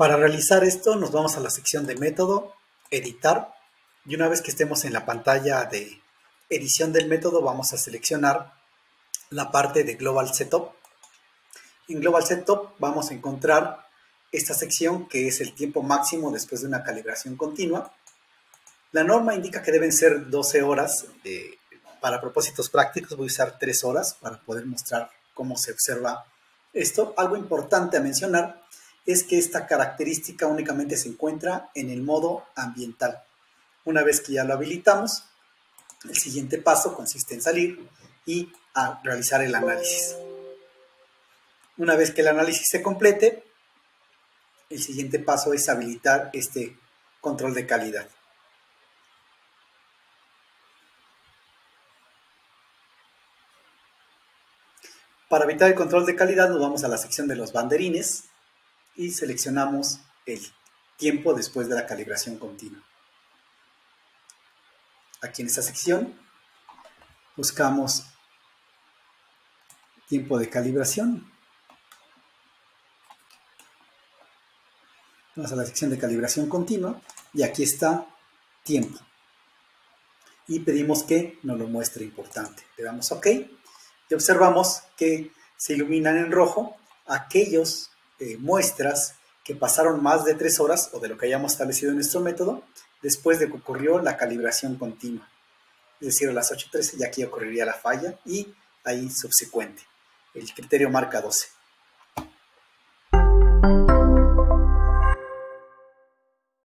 Para realizar esto nos vamos a la sección de método, editar y una vez que estemos en la pantalla de edición del método vamos a seleccionar la parte de Global Setup. En Global Setup vamos a encontrar esta sección que es el tiempo máximo después de una calibración continua. La norma indica que deben ser 12 horas. Para propósitos prácticos voy a usar 3 horas para poder mostrar cómo se observa esto. Algo importante a mencionar es que esta característica únicamente se encuentra en el modo ambiental. Una vez que ya lo habilitamos, el siguiente paso consiste en salir y a realizar el análisis. Una vez que el análisis se complete, el siguiente paso es habilitar este control de calidad. Para evitar el control de calidad nos vamos a la sección de los banderines y seleccionamos el tiempo después de la calibración continua. Aquí en esta sección buscamos tiempo de calibración. Vamos a la sección de calibración continua y aquí está tiempo. Y pedimos que nos lo muestre importante. Le damos OK y observamos que se iluminan en rojo aquellos eh, muestras que pasaron más de tres horas o de lo que hayamos establecido en nuestro método después de que ocurrió la calibración continua. Es decir, a las 8.13 y aquí ocurriría la falla y ahí subsecuente. El criterio marca 12.